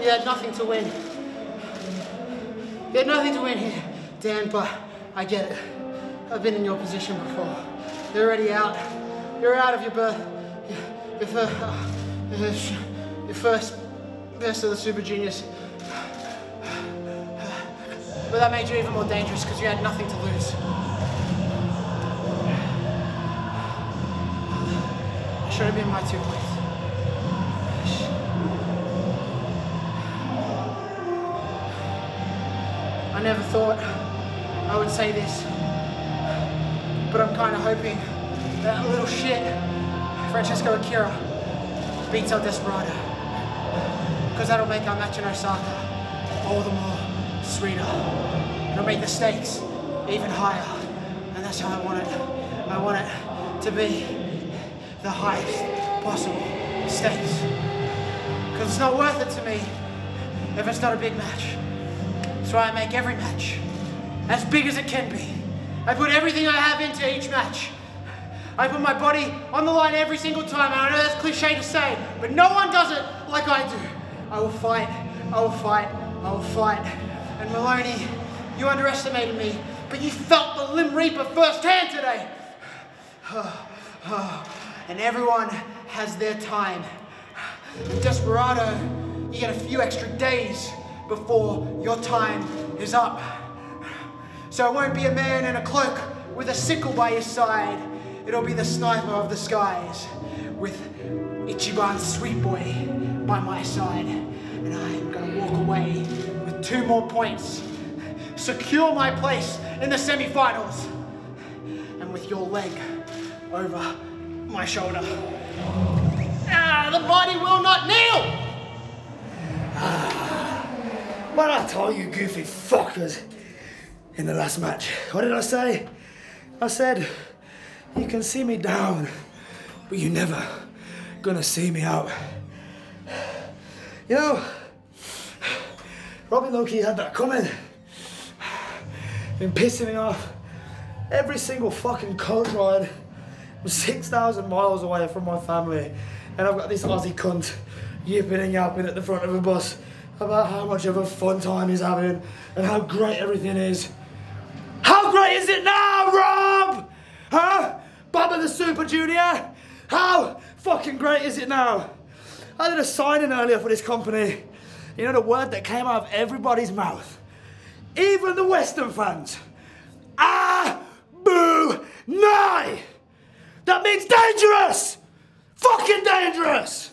You had nothing to win. You had nothing to win here, Dan, but I get it. I've been in your position before. You're already out. You're out of your birth. Your, first, your first best of the Super Juniors. But that made you even more dangerous because you had nothing to lose. Should have been my two points. I never thought I would say this, but I'm kind of hoping that little shit, Francesco Akira, beats El Desperado. Because that'll make our match in Osaka all the more sweeter. It'll make the stakes even higher. And that's how I want it. I want it to be the highest possible stakes. Because it's not worth it to me if it's not a big match. That's why I make every match as big as it can be. I put everything I have into each match. I put my body on the line every single time. I know that's cliche to say, but no one does it like I do. I will fight, I will fight, I will fight. And Moloney, you underestimated me, but you felt the Lim Reaper firsthand today. and everyone has their time. Desperado, you get a few extra days before your time is up. So it won't be a man in a cloak with a sickle by his side. It'll be the sniper of the skies with Ichiban Sweet Boy by my side. And I'm gonna walk away with two more points. Secure my place in the semi-finals. And with your leg over my shoulder. Ah, the body will not kneel! What I told you goofy fuckers in the last match. What did I say? I said, you can see me down, but you're never gonna see me out. You know, Robbie Loki had that coming. Been pissing me off. Every single fucking coach ride was 6,000 miles away from my family. And I've got this Aussie cunt yipping and yapping at the front of a bus about how much of a fun time he's having and how great everything is. How great is it now, Rob? Huh? Bubba the Super Junior? How fucking great is it now? I did a signing earlier for this company. You know the word that came out of everybody's mouth? Even the Western fans. Ah, boo, nay. That means dangerous. Fucking dangerous.